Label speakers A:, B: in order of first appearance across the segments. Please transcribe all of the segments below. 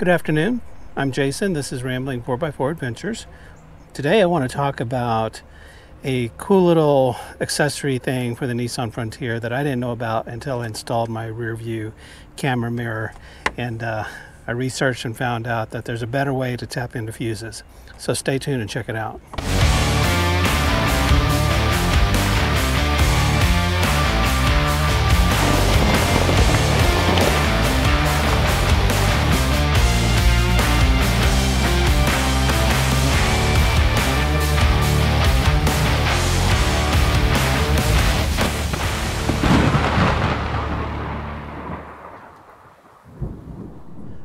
A: Good afternoon. I'm Jason. This is Rambling 4x4 Adventures. Today I want to talk about a cool little accessory thing for the Nissan Frontier that I didn't know about until I installed my rear view camera mirror. And uh, I researched and found out that there's a better way to tap into fuses. So stay tuned and check it out.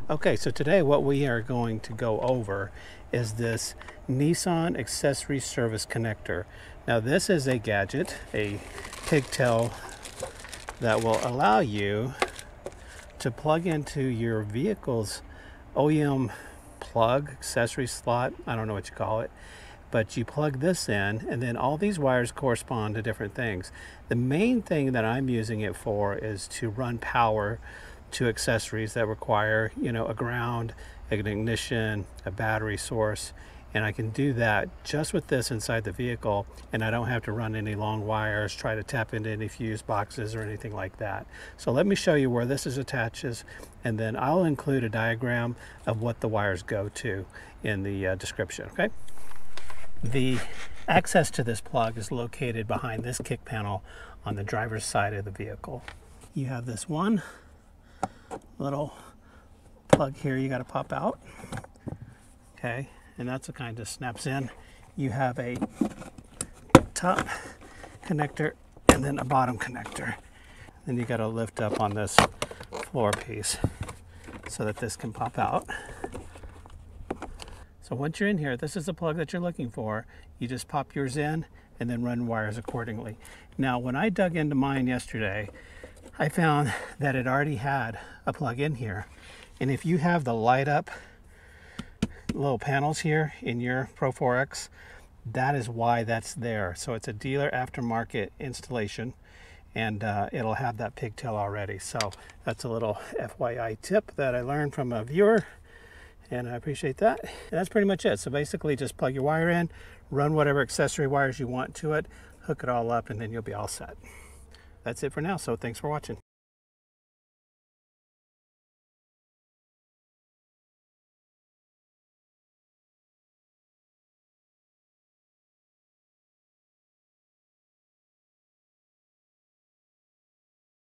A: Okay, so today what we are going to go over is this Nissan Accessory Service Connector. Now this is a gadget, a pigtail that will allow you to plug into your vehicle's OEM plug, accessory slot, I don't know what you call it, but you plug this in and then all these wires correspond to different things. The main thing that I'm using it for is to run power to accessories that require, you know, a ground, an ignition, a battery source, and I can do that just with this inside the vehicle and I don't have to run any long wires, try to tap into any fuse boxes or anything like that. So let me show you where this is attaches and then I'll include a diagram of what the wires go to in the uh, description, okay? The access to this plug is located behind this kick panel on the driver's side of the vehicle. You have this one little plug here you got to pop out. Okay, and that's the kind that snaps in. You have a top connector and then a bottom connector. Then you got to lift up on this floor piece so that this can pop out. So once you're in here, this is the plug that you're looking for. You just pop yours in and then run wires accordingly. Now, when I dug into mine yesterday, I found that it already had a plug in here. And if you have the light up little panels here in your Pro 4X, that is why that's there. So it's a dealer aftermarket installation and uh, it'll have that pigtail already. So that's a little FYI tip that I learned from a viewer and I appreciate that. And that's pretty much it. So basically just plug your wire in, run whatever accessory wires you want to it, hook it all up, and then you'll be all set that's it for now. So thanks for watching.